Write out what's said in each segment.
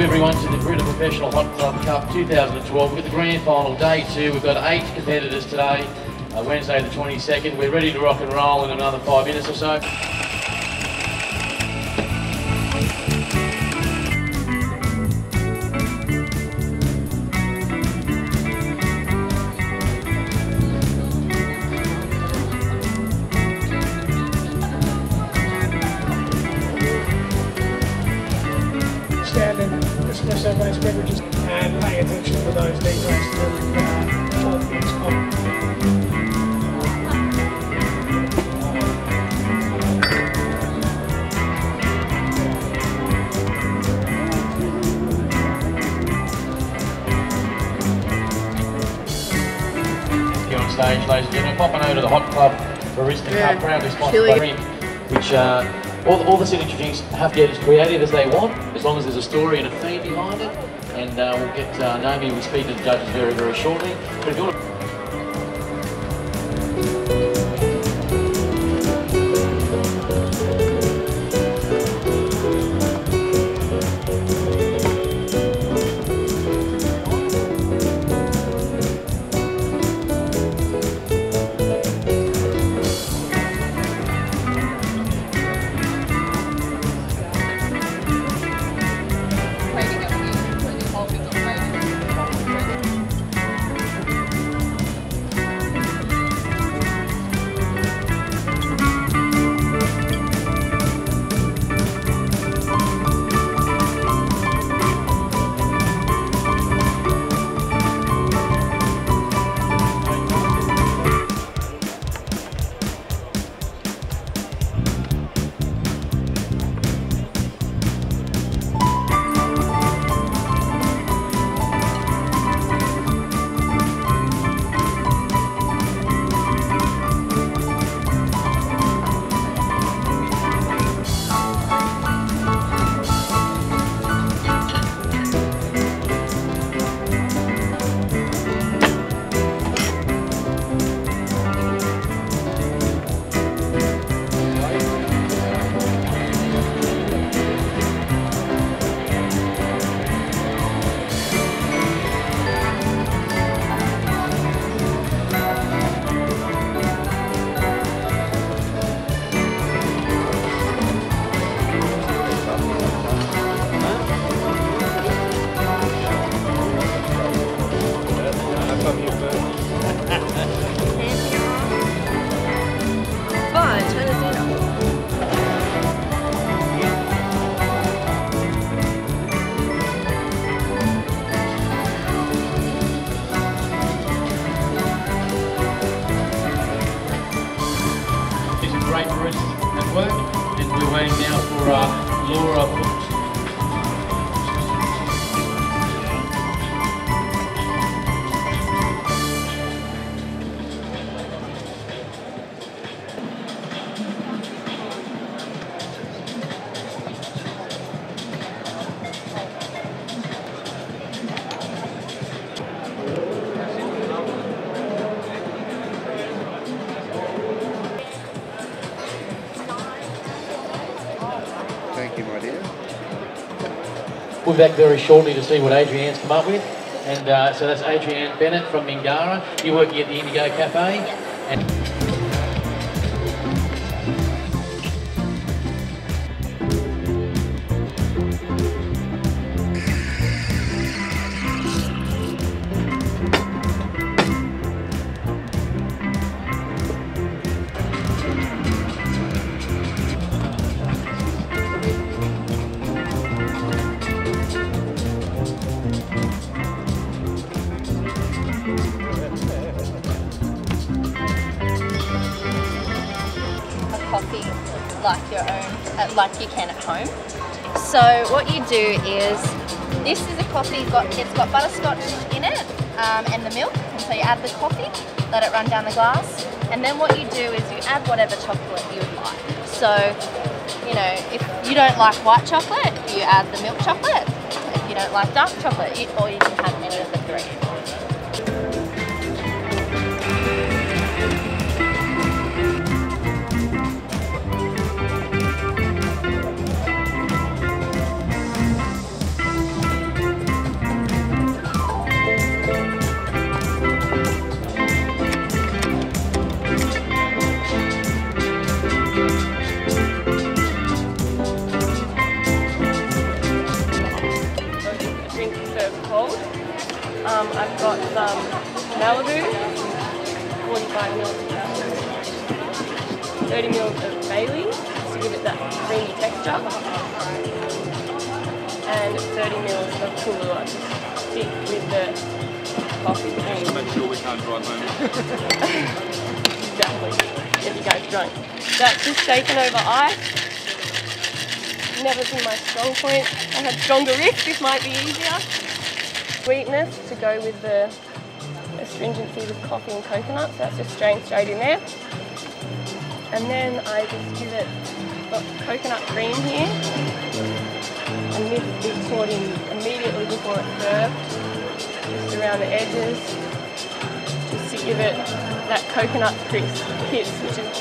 welcome everyone to the Brita Professional Hot Club Cup 2012. We've the grand final day two. We've got eight competitors today, uh, Wednesday the 22nd. We're ready to rock and roll in another five minutes or so. Stage, ladies and gentlemen, popping over to the Hot Club Barista Yeah, Cup, proudly sponsored by Rim, which uh, all, the, all the signature drinks have to get as creative as they want, as long as there's a story and a theme behind it. And uh, we'll get uh, Naomi, we'll speak to the judges very, very shortly. We'll be back very shortly to see what Adrienne's come up with. And uh, so that's Adrienne Bennett from Mingara. You're working at the Indigo Cafe. Like your own, uh, like you can at home. So what you do is, this is a coffee, got, it's got butterscotch in it um, and the milk. And so you add the coffee, let it run down the glass, and then what you do is you add whatever chocolate you would like. So, you know, if you don't like white chocolate, you add the milk chocolate. If you don't like dark chocolate, you, or you can have any of the three. And 30 mils of to stick with the coffee cream. Make sure we can't drive home. Exactly. Get you guys drunk. That's just shaken over ice. Never been my strong point. I had stronger wrists, this might be easier. Sweetness to go with the astringency with coffee and coconut, so that's just strained straight in there. And then I just give it got coconut cream here. And this is poured in immediately before it's served, just around the edges, just to give it that coconut crisp kiss, which is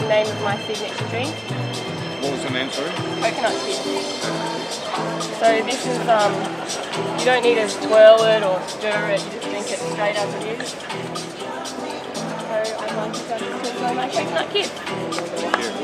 the name of my signature drink, What was the name, sorry? coconut kiss. So this is, um, you don't need to swirl it or stir it, you just drink it straight as it is. So I'd like to just enjoy my coconut kiss.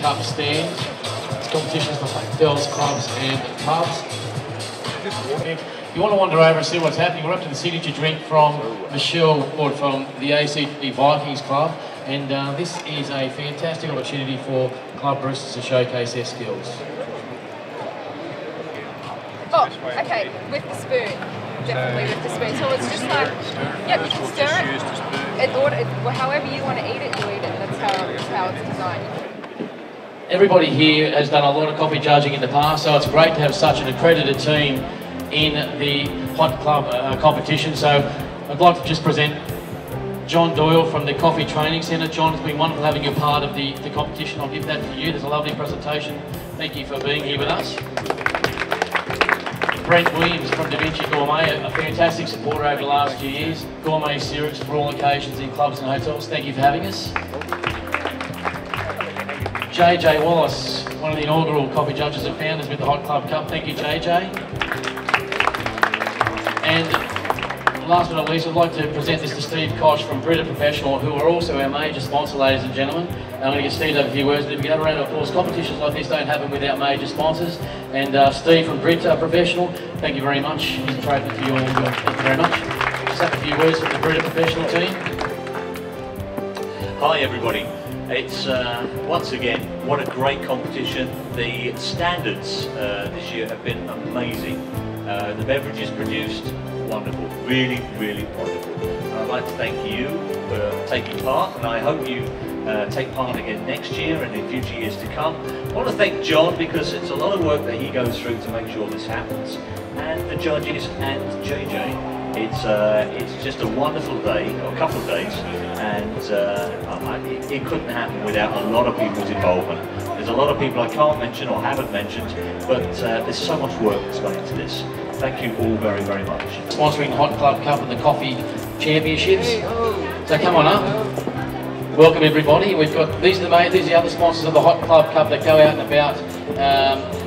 Cup stand. It's competitions for hotels, clubs and pubs. If you want to wander over and see what's happening, we're up to the signature drink from Michelle or from the ACT Vikings Club. And uh, this is a fantastic opportunity for club baristas to showcase their skills. Oh, okay, with the spoon. Definitely with the spoon. So it's just like, yep, you can stir it. It, order, it however you want to eat it, you eat it. That's how, that's how it's designed. Everybody here has done a lot of coffee judging in the past, so it's great to have such an accredited team in the Hot Club uh, competition. So I'd like to just present John Doyle from the Coffee Training Centre. John, it's been wonderful having you part of the, the competition. I'll give that to you. There's a lovely presentation. Thank you for being here with us. Brent Williams from Da Vinci Gourmet, a fantastic supporter over the last few years. Gourmet syrups for all occasions in clubs and hotels. Thank you for having us. JJ Wallace, one of the inaugural coffee judges and founders with the Hot Club Cup. Thank you, JJ. And last but not least, I'd like to present this to Steve Koch from Brita Professional, who are also our major sponsor, ladies and gentlemen. I'm going to get Steve to have a few words, but if you get around, of course, competitions like this don't happen without major sponsors. And uh, Steve from Brita Professional, thank you very much. Here's a trophy for you all. Thank you very much. Just have a few words from the Brita Professional team. Hi everybody. It's uh, once again what a great competition. The standards uh, this year have been amazing. Uh, the beverages produced, wonderful, really, really wonderful. I'd like to thank you for taking part, and I hope you uh, take part again next year and in future years to come. I want to thank John because it's a lot of work that he goes through to make sure this happens, and the judges and JJ. It's uh, it's just a wonderful day, a couple of days, and uh, it, couldn't happen without a lot of people's involvement. There's a lot of people I can't mention or haven't mentioned, but uh, there's so much work that's gone into this. Thank you all very, very much. sponsoring the Hot Club Cup and the Coffee Championships. So come on up. Welcome everybody. We've got these are the main, these are the other sponsors of the Hot Club Cup that go out and about. Um,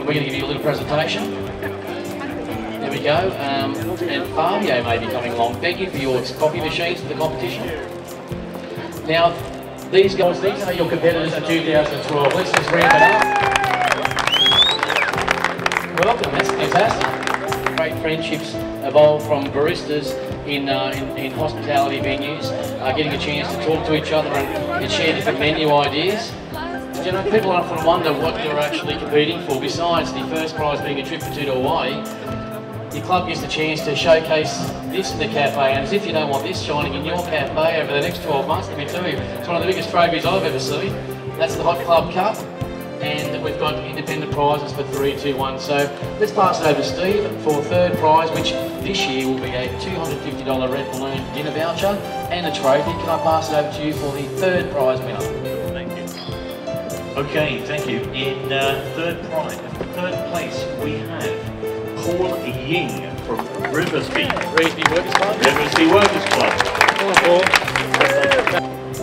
we're going to give you a little presentation. We go. Um, and Fabio may be coming along. Thank you for your coffee machines for the competition. Now, these guys, these are your competitors in 2012. Let's just round it up. Welcome, that's fantastic. Great friendships evolve from baristas in, uh, in, in hospitality venues, uh, getting a chance to talk to each other and, and share different menu ideas. You know, people often wonder what you're actually competing for, besides the first prize being a trip to Hawaii. Your club gets the chance to showcase this in the cafe, and as if you don't want this shining in your cafe over the next 12 months, let me tell you, it's one of the biggest trophies I've ever seen. That's the Hot Club Cup, and we've got independent prizes for three, two, one. So let's pass it over to Steve for third prize, which this year will be a $250 Red Balloon dinner voucher and a trophy. Can I pass it over to you for the third prize winner? Thank you. Okay, thank you. In uh, third prize, third place, we have Paul Ying from Revesby. Revesby Workers Club. Revesby Workers Club.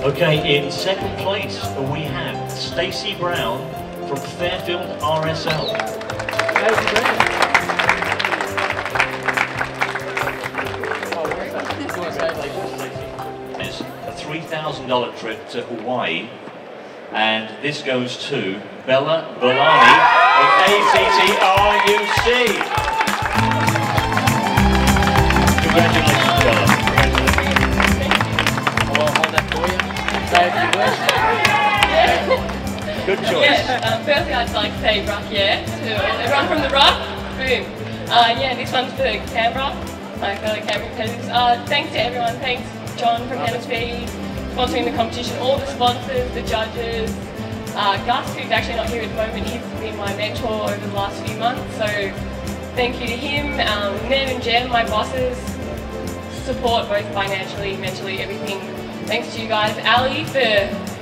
Okay, in second place, we have Stacey Brown from Fairfield RSL. It's a $3,000 trip to Hawaii, and this goes to Bella Volani of ACTRUC. Good choice. Yeah, um, firstly I'd like to say rock yeah to everyone from the rock. Boom. Uh, yeah, this one's for Canberra, my fellow Canberra competitors. Uh, thanks to everyone. Thanks John from Hennessy sponsoring the competition, all the sponsors, the judges. Uh, Gus, who's actually not here at the moment, he's been my mentor over the last few months. So thank you to him. Um, Ned and Jem, my bosses, support both financially, mentally, everything. Thanks to you guys. Ali for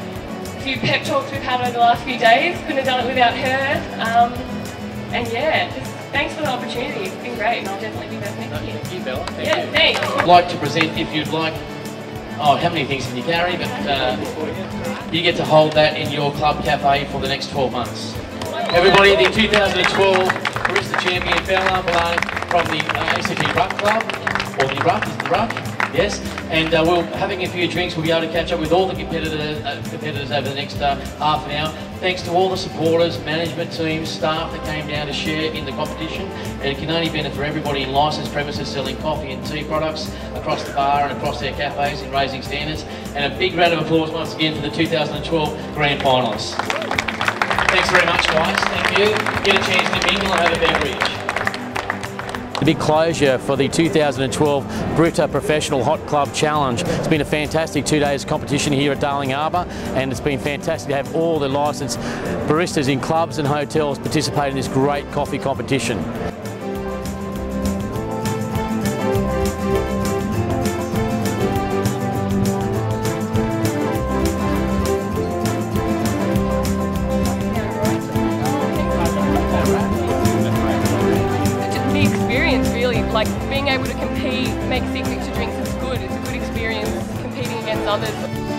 few pep talks we've had over the last few days. Couldn't have done it without her. Um, and yeah, just thanks for the opportunity. It's been great and I'll definitely be back next year. Thank you, Bella. Thank Yeah, you. thanks. I'd like to present, if you'd like, oh, how many things can you carry? But uh, you get to hold that in your club cafe for the next 12 months. Everybody, the 2012 Barista Champion Bella Malone from the uh, ACT Ruck Club, or the Ruck, is the Ruck? Yes, and uh, we're having a few drinks. We'll be able to catch up with all the competitors, uh, competitors over the next uh, half an hour. Thanks to all the supporters, management teams, staff that came down to share in the competition. And it can only benefit for everybody in licensed premises selling coffee and tea products across the bar and across their cafes in raising standards. And a big round of applause once again for the 2012 Grand Finalists. Thanks very much, guys. Thank you. Get a chance to mingle and have a beverage. Closure for the 2012 Brita Professional Hot Club Challenge. It's been a fantastic two days competition here at Darling Harbour and it's been fantastic to have all the licensed baristas in clubs and hotels participate in this great coffee competition. Like being able to compete, make signature drinks is good. It's a good experience competing against others.